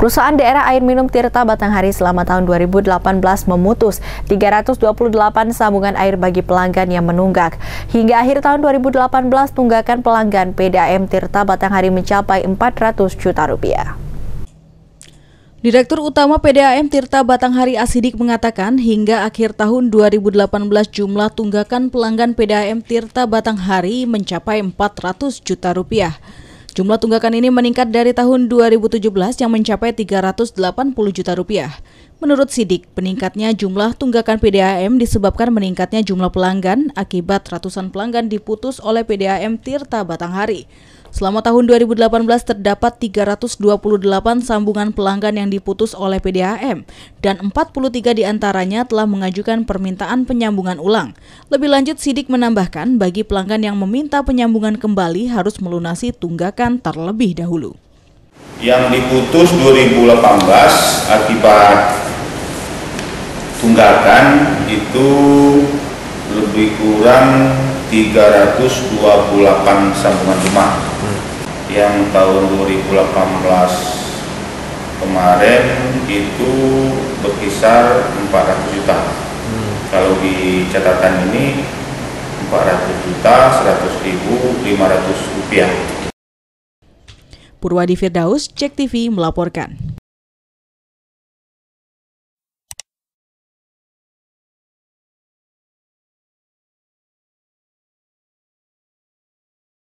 Perusahaan daerah air minum Tirta Batanghari selama tahun 2018 memutus 328 sambungan air bagi pelanggan yang menunggak. Hingga akhir tahun 2018, tunggakan pelanggan PDAM Tirta Batanghari mencapai 400 juta rupiah. Direktur Utama PDAM Tirta Batanghari Asidik mengatakan hingga akhir tahun 2018 jumlah tunggakan pelanggan PDAM Tirta Batanghari mencapai 400 juta rupiah. Jumlah tunggakan ini meningkat dari tahun 2017 yang mencapai 380 juta rupiah. Menurut Sidik, peningkatnya jumlah tunggakan PDAM disebabkan meningkatnya jumlah pelanggan akibat ratusan pelanggan diputus oleh PDAM Tirta Batanghari. Selama tahun 2018 terdapat 328 sambungan pelanggan yang diputus oleh PDAM dan 43 di antaranya telah mengajukan permintaan penyambungan ulang. Lebih lanjut, Sidik menambahkan bagi pelanggan yang meminta penyambungan kembali harus melunasi tunggakan terlebih dahulu. Yang diputus 2018 akibat tunggakan itu lebih kurang 328 sambungan rumah hmm. yang tahun 2018 kemarin itu berkisar 400 juta hmm. kalau di catatan ini 400 juta 100 ribu 500 rupiah Purwadi Firdaus, Cek TV melaporkan.